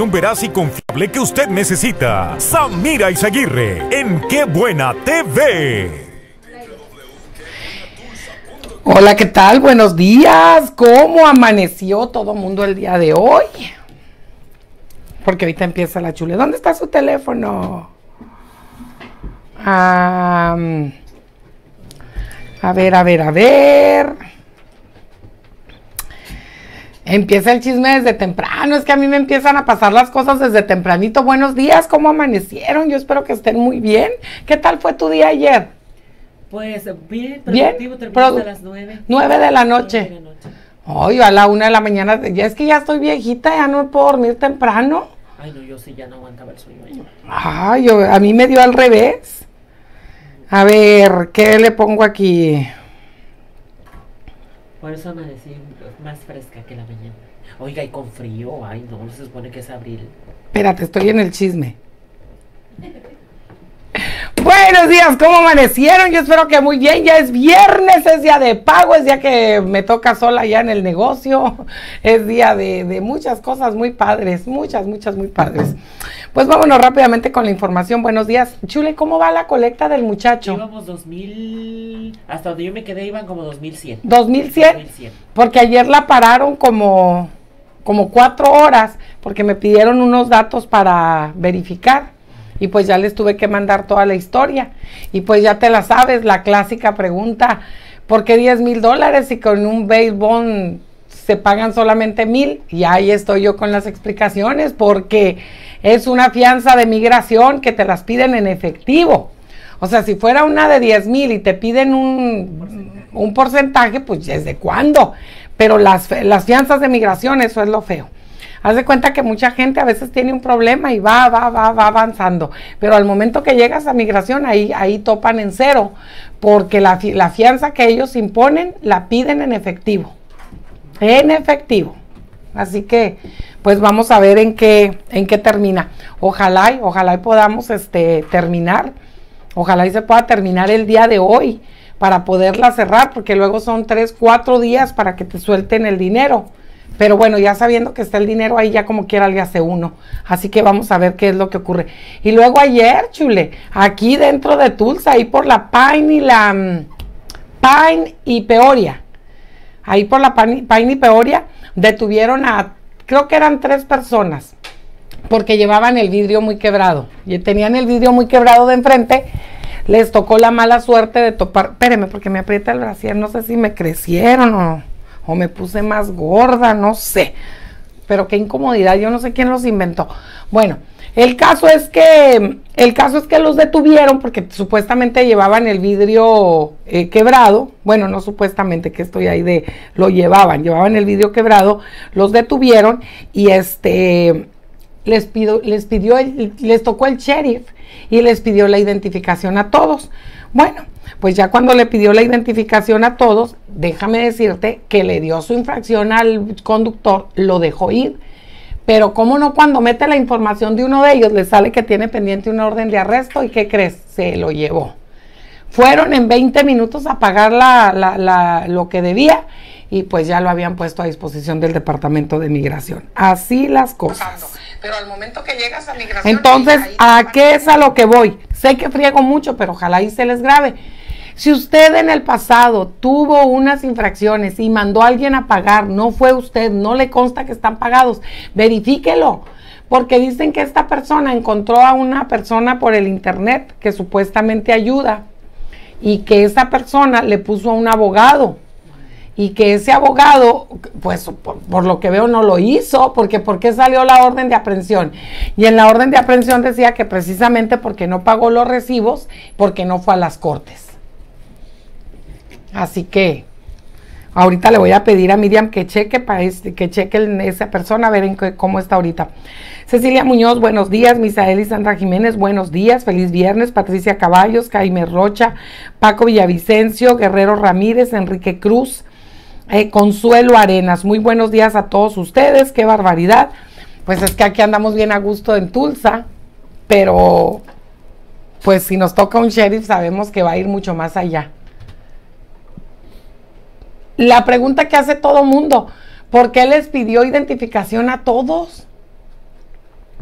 información veraz y confiable que usted necesita. Samira Izaguirre, en Qué Buena TV. Hola, ¿qué tal? Buenos días. ¿Cómo amaneció todo mundo el día de hoy? Porque ahorita empieza la chule. ¿Dónde está su teléfono? a ver, a ver, a ver. Empieza el chisme desde temprano. Es que a mí me empiezan a pasar las cosas desde tempranito. Buenos días, ¿cómo amanecieron? Yo espero que estén muy bien. ¿Qué tal fue tu día ayer? Pues bien, productivo, ¿Bien? a las nueve. Nueve de la noche. Ay, a la una de la mañana. Ya es que ya estoy viejita, ya no puedo dormir temprano. Ay, no, yo sí ya no aguantaba el sueño. Ay, yo, a mí me dio al revés. A ver, ¿qué le pongo aquí? Por eso amanecí más fresca que la mañana. Oiga, y con frío, ay, no, se supone que es abril. Espérate, estoy en el chisme. Buenos días, ¿cómo amanecieron? Yo espero que muy bien. Ya es viernes, es día de pago, es día que me toca sola ya en el negocio. Es día de, muchas cosas muy padres, muchas, muchas, muy padres. Pues vámonos rápidamente con la información. Buenos días. Chule, ¿cómo va la colecta del muchacho? Íbamos 2000, hasta donde yo me quedé iban como 2100. 2100. 2100. Porque ayer la pararon como, como cuatro horas porque me pidieron unos datos para verificar y pues ya les tuve que mandar toda la historia. Y pues ya te la sabes, la clásica pregunta, ¿por qué 10 mil dólares y con un béisbol se pagan solamente mil? Y ahí estoy yo con las explicaciones, porque es una fianza de migración que te las piden en efectivo. O sea, si fuera una de 10 mil y te piden un, un porcentaje, pues ¿desde cuándo? Pero las, las fianzas de migración, eso es lo feo. Haz de cuenta que mucha gente a veces tiene un problema y va, va, va, va avanzando. Pero al momento que llegas a migración, ahí, ahí topan en cero, porque la, la fianza que ellos imponen la piden en efectivo. En efectivo. Así que, pues vamos a ver en qué, en qué termina. Ojalá, y, ojalá y podamos este, terminar. Ojalá y se pueda terminar el día de hoy para poderla cerrar, porque luego son tres, cuatro días para que te suelten el dinero. Pero bueno, ya sabiendo que está el dinero ahí, ya como quiera le hace uno. Así que vamos a ver qué es lo que ocurre. Y luego ayer, chule, aquí dentro de Tulsa, ahí por la Pine y la mm, Pine y Peoria. Ahí por la Pine, y Peoria detuvieron a, creo que eran tres personas, porque llevaban el vidrio muy quebrado. Y tenían el vidrio muy quebrado de enfrente. Les tocó la mala suerte de topar. Espéreme, porque me aprieta el brasier. No sé si me crecieron o me puse más gorda, no sé. Pero qué incomodidad, yo no sé quién los inventó. Bueno, el caso es que el caso es que los detuvieron porque supuestamente llevaban el vidrio eh, quebrado. Bueno, no supuestamente que estoy ahí de lo llevaban, llevaban el vidrio quebrado, los detuvieron y este les pidió, les pidió, les tocó el sheriff y les pidió la identificación a todos. Bueno, pues ya cuando le pidió la identificación a todos, déjame decirte que le dio su infracción al conductor, lo dejó ir. Pero cómo no cuando mete la información de uno de ellos, le sale que tiene pendiente una orden de arresto y ¿qué crees? Se lo llevó. Fueron en 20 minutos a pagar la, lo que debía y pues ya lo habían puesto a disposición del Departamento de Migración. Así las cosas. Pero al momento que llegas a migración... Entonces, ¿a qué es a lo que voy? Sé que friego mucho, pero ojalá y se les grabe. Si usted en el pasado tuvo unas infracciones y mandó a alguien a pagar, no fue usted, no le consta que están pagados, verifíquelo. Porque dicen que esta persona encontró a una persona por el internet que supuestamente ayuda y que esa persona le puso a un abogado y que ese abogado, pues por, lo que veo no lo hizo, porque ¿por qué salió la orden de aprehensión? Y en la orden de aprehensión decía que precisamente porque no pagó los recibos, porque no fue a las cortes. Así que ahorita le voy a pedir a Miriam que cheque para este, que cheque esa persona a ver en cómo está ahorita. Cecilia Muñoz, buenos días. Misael y Sandra Jiménez, buenos días. Feliz viernes. Patricia Caballos, Jaime Rocha, Paco Villavicencio, Guerrero Ramírez, Enrique Cruz, eh, Consuelo Arenas. Muy buenos días a todos ustedes. Qué barbaridad. Pues es que aquí andamos bien a gusto en Tulsa, pero pues si nos toca un sheriff sabemos que va a ir mucho más allá. La pregunta que hace todo mundo, ¿por qué les pidió identificación a todos?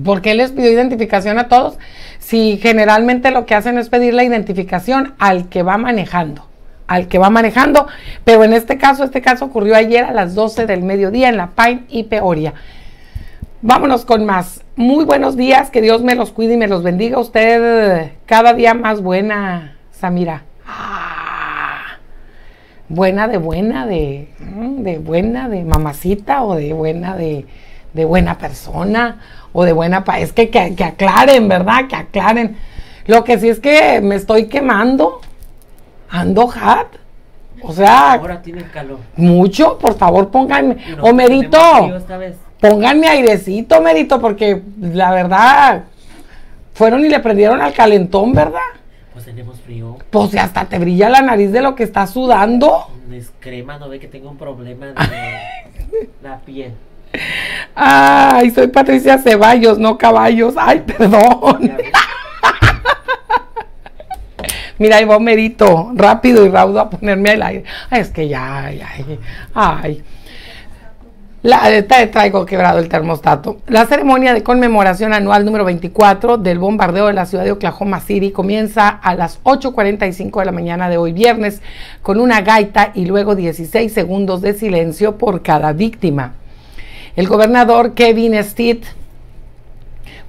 ¿Por qué les pidió identificación a todos? Si generalmente lo que hacen es pedir la identificación al que va manejando, al que va manejando, pero en este caso, este caso ocurrió ayer a las 12 del mediodía en La Pine y Peoria. Vámonos con más. Muy buenos días, que Dios me los cuide y me los bendiga. Usted cada día más buena, Samira. Ah, buena de buena, de, mm, de buena, de mamacita o de buena de, de buena persona o de buena pa es que, que, que aclaren, ¿verdad? Que aclaren. Lo que sí es que me estoy quemando. Ando hot. O sea, Ahora tiene calor. mucho, por favor, pónganme. No o Merito, pónganme airecito, Merito, porque la verdad, fueron y le prendieron al calentón, ¿verdad? Pues tenemos frío. Pues y hasta te brilla la nariz de lo que está sudando. Es crema, no ve que tengo un problema de la piel. Ay, soy Patricia Ceballos, no caballos. Ay, perdón. Mira, ahí va Merito, rápido y raudo a ponerme al aire. Ay, es que ya, ay, ay, ay. La, quebrado el termostato. La ceremonia de conmemoración anual número 24 del bombardeo de la ciudad de Oklahoma City comienza a las 8.45 de la mañana de hoy viernes con una gaita y luego 16 segundos de silencio por cada víctima. El gobernador Kevin Stitt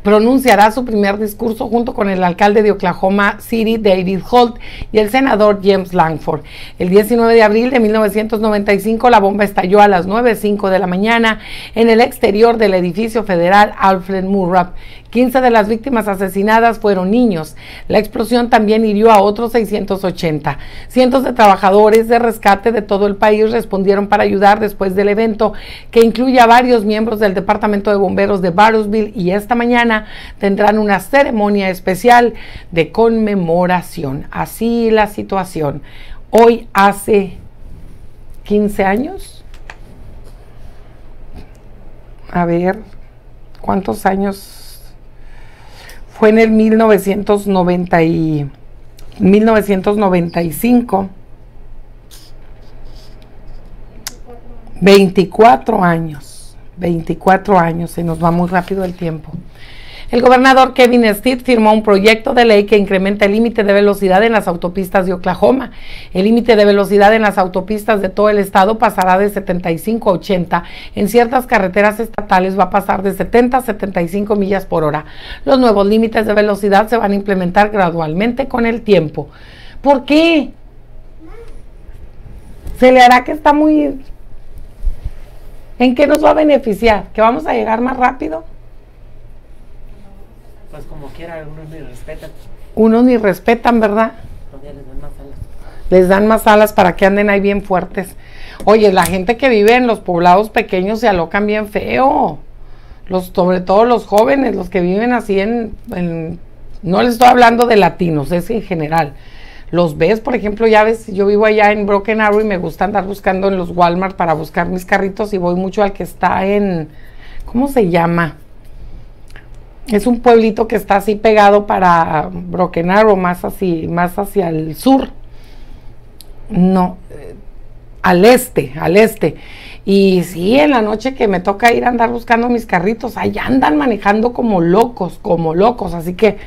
pronunciará su primer discurso junto con el alcalde de Oklahoma City, David Holt, y el senador James Langford. El 19 de abril de 1995, la bomba estalló a las 9.05 de la mañana en el exterior del edificio federal Alfred Murrah. 15 de las víctimas asesinadas fueron niños. La explosión también hirió a otros 680. Cientos de trabajadores de rescate de todo el país respondieron para ayudar después del evento, que incluye a varios miembros del Departamento de Bomberos de Barrousville y esta mañana tendrán una ceremonia especial de conmemoración. Así la situación. Hoy hace 15 años. A ver, ¿cuántos años? Fue en el 1990 y 1995. 24 años. 24 años, se nos va muy rápido el tiempo. El gobernador Kevin Stitt firmó un proyecto de ley que incrementa el límite de velocidad en las autopistas de Oklahoma. El límite de velocidad en las autopistas de todo el estado pasará de 75 a 80. En ciertas carreteras estatales va a pasar de 70 a 75 millas por hora. Los nuevos límites de velocidad se van a implementar gradualmente con el tiempo. ¿Por qué? Se le hará que está muy... ¿En qué nos va a beneficiar? ¿Que vamos a llegar más rápido? Pues como quiera, uno me respeta. Unos ni respetan, ¿verdad? Todavía les dan más alas. Les dan más alas para que anden ahí bien fuertes. Oye, la gente que vive en los poblados pequeños se alocan bien feo. Los, sobre todo los jóvenes, los que viven así en, en- no les estoy hablando de latinos, es en general. Los ves, por ejemplo, ya ves, yo vivo allá en Broken Arrow y me gusta andar buscando en los Walmart para buscar mis carritos y voy mucho al que está en, ¿cómo se llama? Es un pueblito que está así pegado para Broken Arrow, más así, más hacia el sur. No, eh, al este, al este. Y sí, en la noche que me toca ir a andar buscando mis carritos, allá andan manejando como locos, como locos. Así que,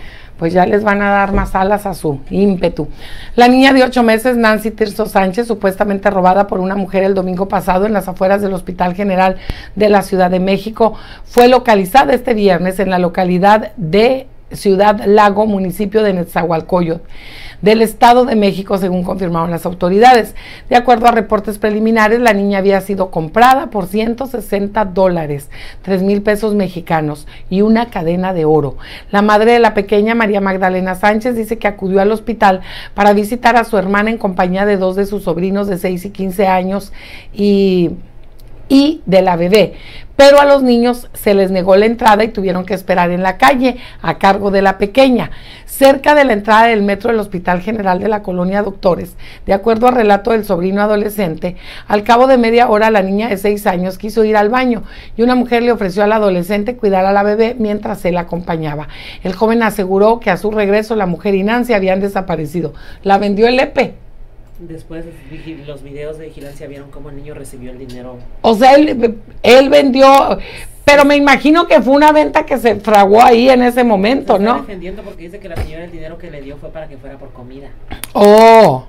pues ya les van a dar más alas a su ímpetu. La niña de ocho meses, Nancy Tirso Sánchez, supuestamente robada por una mujer el domingo pasado en las afueras del Hospital General de la Ciudad de México, fue localizada este viernes en la localidad de Ciudad Lago, municipio de Netzahualcoyot, del Estado de México, según confirmaron las autoridades. De acuerdo a reportes preliminares, la niña había sido comprada por 160 dólares, 3 mil pesos mexicanos y una cadena de oro. La madre de la pequeña, María Magdalena Sánchez, dice que acudió al hospital para visitar a su hermana en compañía de dos de sus sobrinos de 6 y 15 años y y de la bebé. Pero a los niños se les negó la entrada y tuvieron que esperar en la calle a cargo de la pequeña, cerca de la entrada del metro del Hospital General de la Colonia Doctores. De acuerdo al relato del sobrino adolescente, al cabo de media hora la niña de seis años quiso ir al baño y una mujer le ofreció al adolescente cuidar a la bebé mientras él la acompañaba. El joven aseguró que a su regreso la mujer y Nancy habían desaparecido. La vendió el EPE. Después los videos de vigilancia vieron cómo el niño recibió el dinero. O sea, él, él vendió, Pero me imagino que fue una venta que se fraguó ahí en ese Se momento, está ¿no? defendiendo porque dice que la señora el dinero que le dio fue para que fuera por comida. Oh,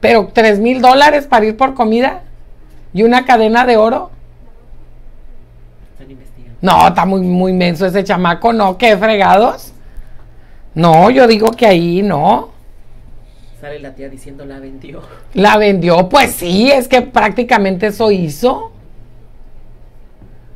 pero tres mil dólares para ir por comida y una cadena de oro. Están investigando. No, está muy, muy menso ese chamaco, no, qué fregados. No, yo digo que ahí no. Sale la tía diciendo la vendió. La vendió, pues sí, es que prácticamente eso hizo.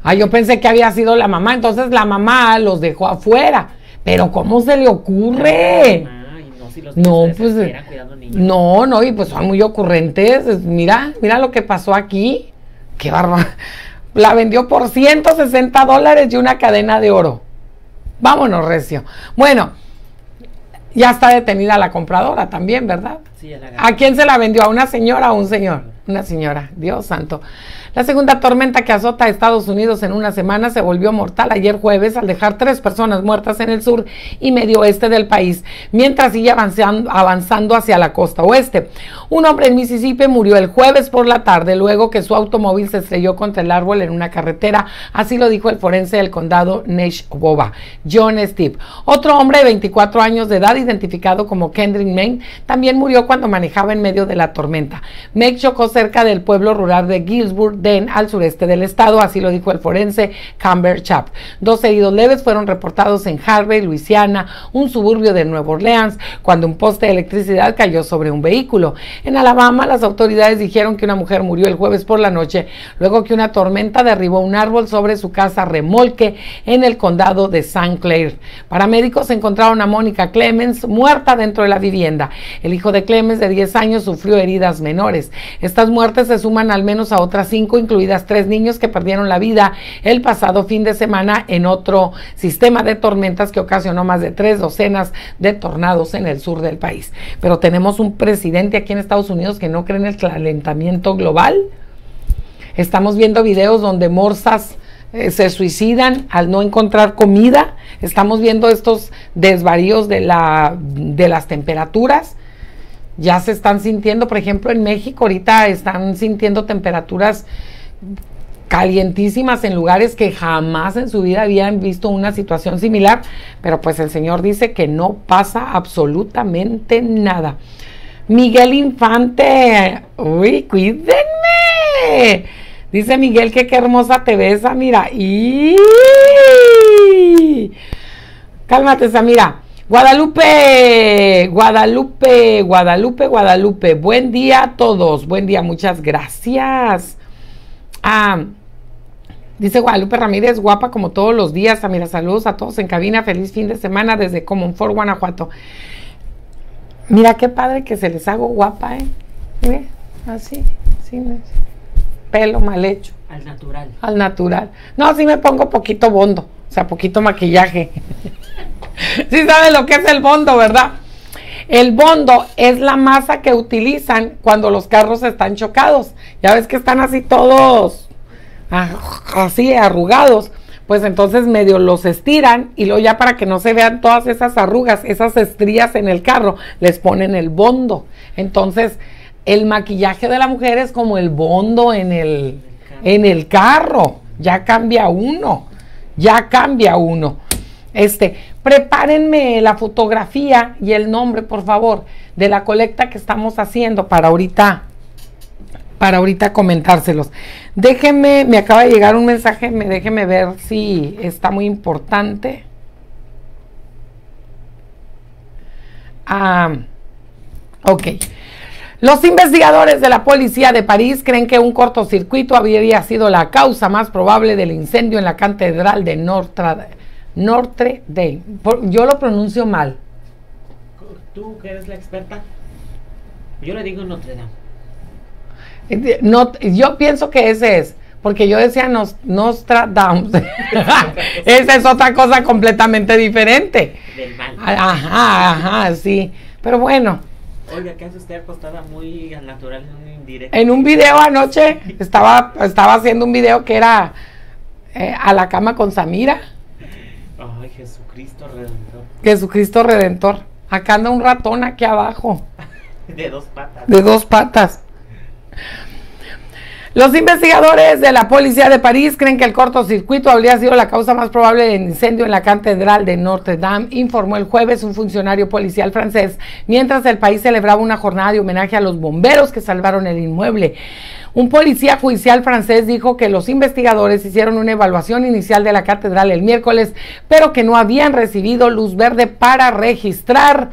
Ah, yo pensé que había sido la mamá, entonces la mamá los dejó afuera. Pero ¿cómo se le ocurre? Ay, no, si los No, pues, niños. No, no, y pues son muy ocurrentes. Es- Mira, mira lo que pasó aquí. Qué bárbaro. La vendió por 160 dólares y una cadena de oro. Vámonos, Recio. Bueno, ya está detenida la compradora también, ¿verdad? Sí, a la ¿A quién se la vendió? ¿A una señora o a un señor? Una señora, Dios santo. La segunda tormenta que azota a Estados Unidos en una semana se volvió mortal ayer jueves al dejar tres personas muertas en el sur y medio oeste del país, mientras sigue avanzando, avanzando hacia la costa oeste. Un hombre en Mississippi murió el jueves por la tarde luego que su automóvil se estrelló contra el árbol en una carretera, así lo dijo el forense del condado Neshboba, John Steve. Otro hombre de 24 años de edad, identificado como Kendrick Maine, también murió cuando manejaba en medio de la tormenta. Meg chocó cerca del pueblo rural de Gillsburg Den, al sureste del estado, así lo dijo el forense Camber Chap. Dos heridos leves fueron reportados en Harvey, Luisiana, un suburbio de Nueva Orleans, cuando un poste de electricidad cayó sobre un vehículo. En Alabama, las autoridades dijeron que una mujer murió el jueves por la noche, luego que una tormenta derribó un árbol sobre su casa remolque en el condado de St. Clair. Paramédicos encontraron a Mónica Clemens muerta dentro de la vivienda. El hijo de Clemens, de 10 años, sufrió heridas menores. Estas muertes se suman al menos a otras cinco, incluidas tres niños que perdieron la vida el pasado fin de semana en otro sistema de tormentas que ocasionó más de tres docenas de tornados en el sur del país. Pero tenemos un presidente aquí en Estados Unidos que no cree en el calentamiento global. Estamos viendo videos donde morsas eh, se suicidan al no encontrar comida. Estamos viendo estos desvaríos de, la, de las temperaturas. Ya se están sintiendo, por ejemplo, en México ahorita están sintiendo temperaturas calientísimas en lugares que jamás en su vida habían visto una situación similar, pero pues el Señor dice que no pasa absolutamente nada. Miguel Infante, uy, cuídenme. Dice Miguel que qué hermosa te ves, mira. Y cálmate, Samira. Guadalupe, Guadalupe, Guadalupe, Guadalupe. Buen día a todos. Buen día, muchas gracias. Ah, dice Guadalupe Ramírez, guapa como todos los días. Samira, saludos a todos en cabina. Feliz fin de semana desde Common Fort, Guanajuato. Mira qué padre que se les hago guapa, ¿eh? Mire, así, sin pelo mal hecho, Al natural. al natural. No, sí me pongo poquito bondo, o sea, poquito maquillaje. sí saben lo que es el bondo, ¿verdad? El bondo es la masa que utilizan cuando los carros están chocados. Ya ves que están así todos ah, así arrugados. Pues entonces medio los estiran y luego ya para que no se vean todas esas arrugas, esas estrías en el carro, les ponen el bondo. Entonces, el maquillaje de la mujer es como el bondo en el, en el carro. Ya cambia uno. Ya cambia uno. Este, prepárenme la fotografía y el nombre, por favor, de la colecta que estamos haciendo para ahorita, para ahorita comentárselos. Déjenme, me acaba de llegar un mensaje, me déjenme ver si está muy importante. Ah, ok. Los investigadores de la policía de París creen que un cortocircuito habría sido la causa más probable del incendio en la catedral de Notre, Notre Dame. Por- yo lo pronuncio mal. ¿Tú que eres la experta? Yo le digo Notre Dame. Eh, No, yo pienso que ese es, porque yo decía Nos- Nostradamus. Esa es otra cosa completamente diferente. Del mal. Ajá, ajá, sí. Pero bueno, Oiga, ¿qué hace usted acostada muy al natural en un indirecto? en un video anoche estaba, estaba haciendo un video que era eh, a la cama con Samira, Ay, Jesucristo Redentor. Jesucristo Redentor. Acá anda un ratón aquí abajo. De dos patas. de dos patas. Los investigadores de la policía de París creen que el cortocircuito habría sido la causa más probable del incendio en la catedral de Notre Dame, informó el jueves un funcionario policial francés, mientras el país celebraba una jornada de homenaje a los bomberos que salvaron el inmueble. Un policía judicial francés dijo que los investigadores hicieron una evaluación inicial de la catedral el miércoles, pero que no habían recibido luz verde para registrar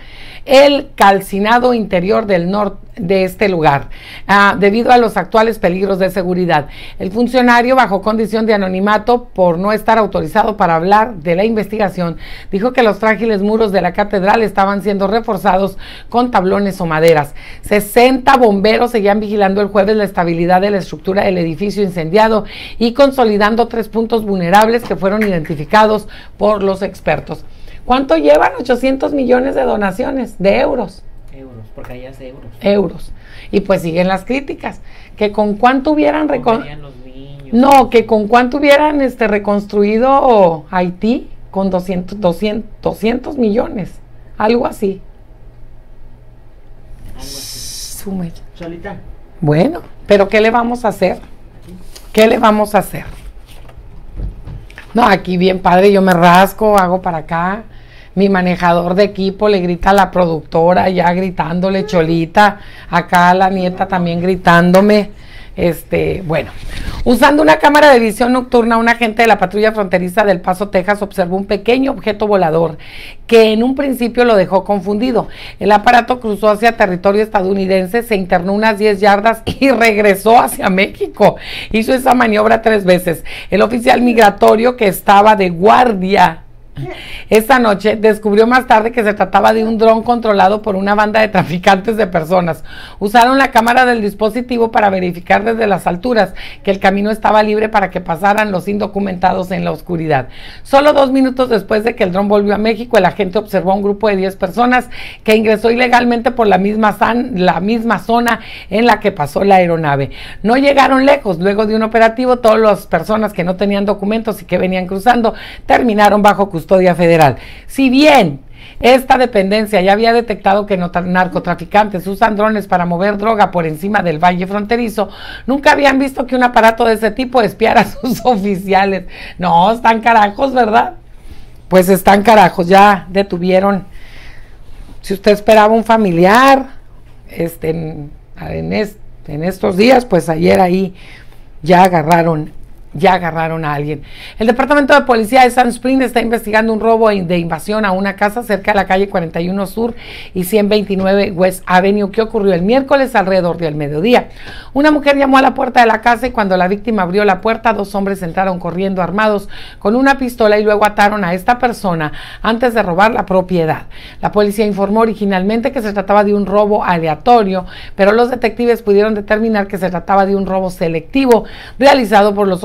el calcinado interior del norte de este lugar, ah, debido a los actuales peligros de seguridad. El funcionario, bajo condición de anonimato por no estar autorizado para hablar de la investigación, dijo que los frágiles muros de la catedral estaban siendo reforzados con tablones o maderas. 60 bomberos seguían vigilando el jueves la estabilidad de la estructura del edificio incendiado y consolidando tres puntos vulnerables que fueron identificados por los expertos. ¿Cuánto llevan? 800 millones de donaciones de euros. Euros, porque allá es euros. Euros. Y pues siguen las críticas. Que con cuánto hubieran niños. No, que con cuánto hubieran este, reconstruido Haití con 200, 200, 200 millones. Algo así. Algo así. Solita. Bueno, pero ¿qué le vamos a hacer? ¿Qué le vamos a hacer? No, aquí bien padre, yo me rasco, hago para acá. Mi manejador de equipo le grita a la productora, ya gritándole cholita. Acá la nieta también gritándome. Este, bueno, usando una cámara de visión nocturna, un agente de la patrulla fronteriza del Paso, Texas, observó un pequeño objeto volador que en un principio lo dejó confundido. El aparato cruzó hacia territorio estadounidense, se internó unas 10 yardas y regresó hacia México. Hizo esa maniobra tres veces. El oficial migratorio que estaba de guardia esta noche descubrió más tarde que se trataba de un dron controlado por una banda de traficantes de personas. Usaron la cámara del dispositivo para verificar desde las alturas que el camino estaba libre para que pasaran los indocumentados en la oscuridad. Solo dos minutos después de que el dron volvió a México, el agente observó a un grupo de 10 personas que ingresó ilegalmente por la misma, la misma zona en la que pasó la aeronave. No llegaron lejos. Luego de un operativo, todas las personas que no tenían documentos y que venían cruzando terminaron bajo custodia federal. Si bien esta dependencia ya había detectado que narcotraficantes usan drones para mover droga por encima del valle fronterizo. Nunca habían visto que un aparato de ese tipo espiara a sus oficiales. No, están carajos, ¿verdad? Pues están carajos, ya detuvieron. Si usted esperaba un familiar, este, en estos días, pues ayer ahí ya agarraron ya agarraron a alguien. El Departamento de Policía de San Spring está investigando un robo de invasión a una casa cerca de la calle 41 Sur y 129 West Avenue que ocurrió el miércoles alrededor del mediodía. Una mujer llamó a la puerta de la casa y cuando la víctima abrió la puerta, dos hombres entraron corriendo armados con una pistola y luego ataron a esta persona antes de robar la propiedad. La policía informó originalmente que se trataba de un robo aleatorio, pero los detectives pudieron determinar que se trataba de un robo selectivo realizado por los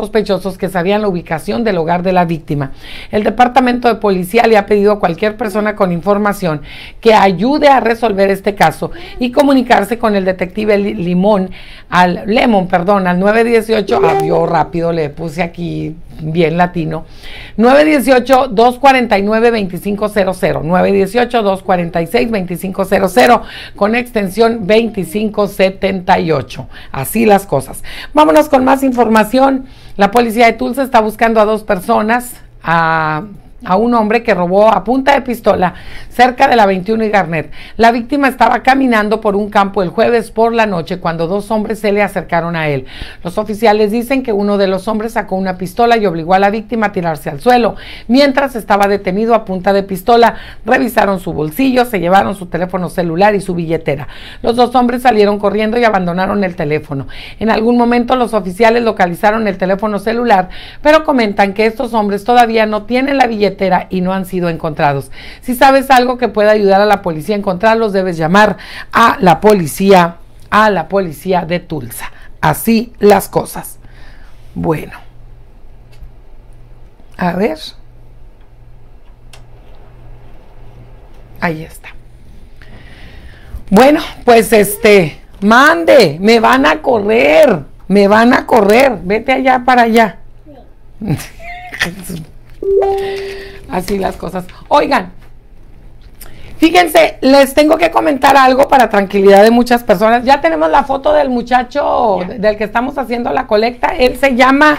que sabían la ubicación del hogar de la víctima. El departamento de policía le ha pedido a cualquier persona con información que ayude a resolver este caso y comunicarse con el detective Limón al Lemon, perdón, al 918, ah, rápido, le puse aquí bien latino, 918-249-2500, 918-246-2500 con extensión 2578. Así las cosas. Vámonos con más información. La policía de Tulsa está buscando a dos personas, a a un hombre que robó a punta de pistola cerca de la 21 y Garnet. La víctima estaba caminando por un campo el jueves por la noche cuando dos hombres se le acercaron a él. Los oficiales dicen que uno de los hombres sacó una pistola y obligó a la víctima a tirarse al suelo. Mientras estaba detenido a punta de pistola, revisaron su bolsillo, se llevaron su teléfono celular y su billetera. Los dos hombres salieron corriendo y abandonaron el teléfono. En algún momento los oficiales localizaron el teléfono celular, pero comentan que estos hombres todavía no tienen la billetera y no han sido encontrados. Si sabes algo que pueda ayudar a la policía a encontrarlos, debes llamar a la policía, a la policía de Tulsa. Así las cosas. Bueno. A ver. Ahí está. Bueno, pues este, mande, me van a correr, me van a correr, vete allá para allá. Así las cosas. Oigan, Fíjense, les tengo que comentar algo para tranquilidad de muchas personas. Ya tenemos la foto del muchacho del que estamos haciendo la colecta. Él se llama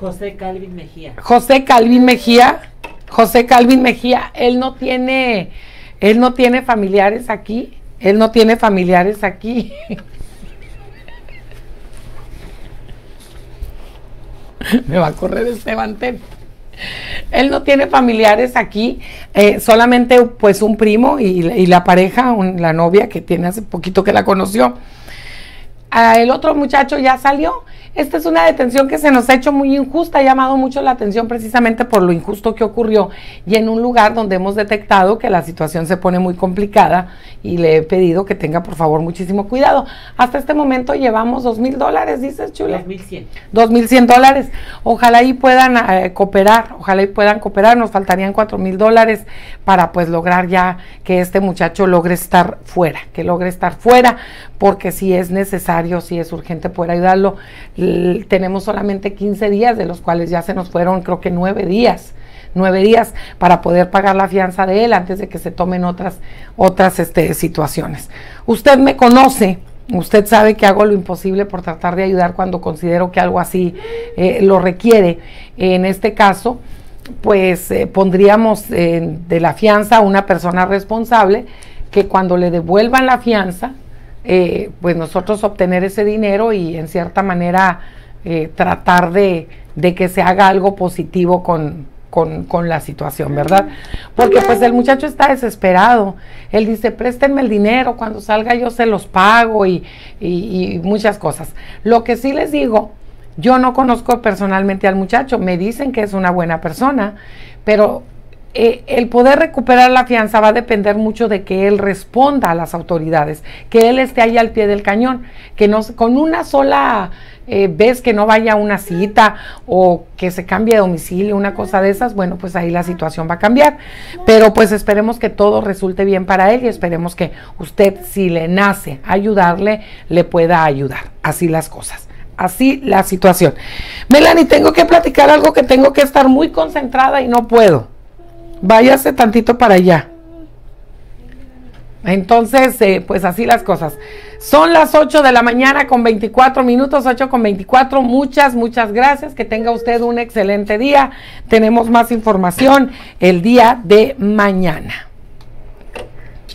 José Calvin Mejía. José Calvin Mejía. José Calvin Mejía, él no tiene, él no tiene familiares aquí. Él no tiene familiares aquí. Me va a correr Esteban Ten. Él no tiene familiares aquí, eh, solamente pues un primo y, y la pareja, un- la novia que tiene hace poquito que la conoció. El otro muchacho ya salió. Esta es una detención que se nos ha hecho muy injusta, ha llamado mucho la atención precisamente por lo injusto que ocurrió y en un lugar donde hemos detectado que la situación se pone muy complicada y le he pedido que tenga por favor muchísimo cuidado. Hasta este momento llevamos dos mil dólares, dices Chula. 2100. 2.100 dólares. Ojalá y puedan eh, cooperar, ojalá y puedan cooperar. Nos faltarían cuatro mil dólares para pues lograr ya que este muchacho logre estar fuera, que logre estar fuera, porque si es necesario, si es urgente poder ayudarlo. Tenemos solamente 15 días, de los cuales ya se nos fueron creo que nueve días nueve días para poder pagar la fianza de él antes de que se tomen otras otras este, situaciones. Usted me conoce, usted sabe que hago lo imposible por tratar de ayudar cuando considero que algo así eh, lo requiere. En este caso, pues eh, pondríamos eh, de la fianza a una persona responsable que cuando le devuelvan la fianza, eh, pues nosotros obtener ese dinero y en cierta manera eh, tratar de, de que se haga algo positivo con, con, con la situación, ¿verdad? Porque pues el muchacho está desesperado. Él dice, préstenme el dinero, cuando salga yo se los pago y, y- y muchas cosas. Lo que sí les digo, yo no conozco personalmente al muchacho, me dicen que es una buena persona, pero eh, el poder recuperar la fianza va a depender mucho de que él responda a las autoridades, que él esté ahí al pie del cañón, que no con una sola eh, vez que no vaya a una cita o que se cambie de domicilio, una cosa de esas, bueno, pues ahí la situación va a cambiar. Pero pues esperemos que todo resulte bien para él y esperemos que usted, si le nace ayudarle, le pueda ayudar. Así las cosas. Así la situación. Melanie, tengo que platicar algo que tengo que estar muy concentrada y no puedo. Váyase tantito para allá. Entonces, eh, pues así las cosas. Son las 8 de la mañana con 24 minutos, 8 con 24. Muchas, muchas gracias. Que tenga usted un excelente día. Tenemos más información el día de mañana.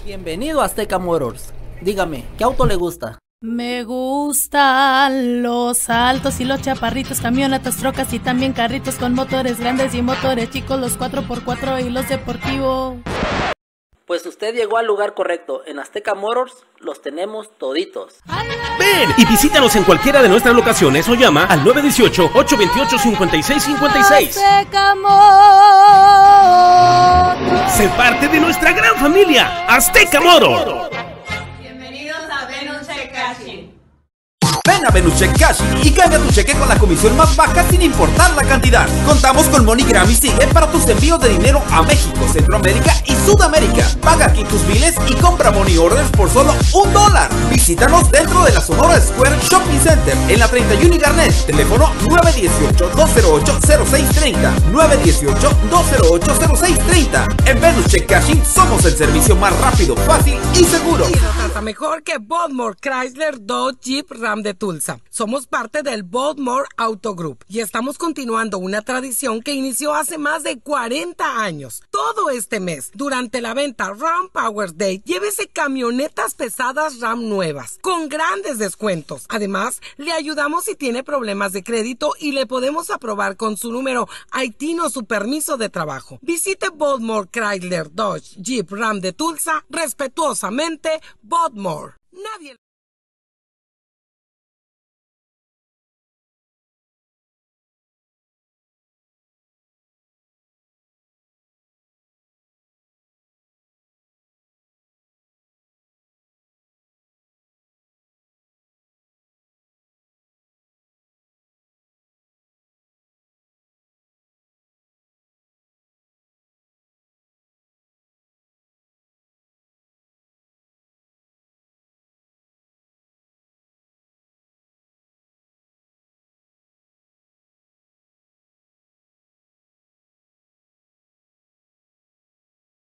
Bienvenido a Azteca Motors. Dígame, ¿qué auto le gusta? Me gustan los altos y los chaparritos, camionetas, trocas y también carritos con motores grandes y motores chicos, los 4x4 y los deportivos. Pues usted llegó al lugar correcto. En Azteca Motors los tenemos toditos. Ven y visítanos en cualquiera de nuestras locaciones o llama al 918-828-5656. Azteca Motors. Sé parte de nuestra gran familia, Azteca Moro. Ven a Benucheck Cash y cambia tu cheque con la comisión más baja sin importar la cantidad. Contamos con MoneyGram y Sigue para tus envíos de dinero a México, Centroamérica y Sudamérica. Paga aquí tus biles y compra Money Orders por solo un dólar. Visítanos dentro de la Sonora Square Shopping Center en la 31 y Garnet. Teléfono 918-208-0630. 918-208-0630. En Benucheck Cashing somos el servicio más rápido, fácil y seguro. Y lo trata mejor que Bodmore Chrysler Dodge Jeep Ram Tulsa. Somos parte del Bodmore Auto Group y estamos continuando una tradición que inició hace más de 40 años. Todo este mes, durante la venta Ram Power Day, llévese camionetas pesadas Ram nuevas con grandes descuentos. Además, le ayudamos si tiene problemas de crédito y le podemos aprobar con su número haitino su permiso de trabajo. Visite Bodmore Chrysler Dodge Jeep Ram de Tulsa, respetuosamente Bodmore. Nadie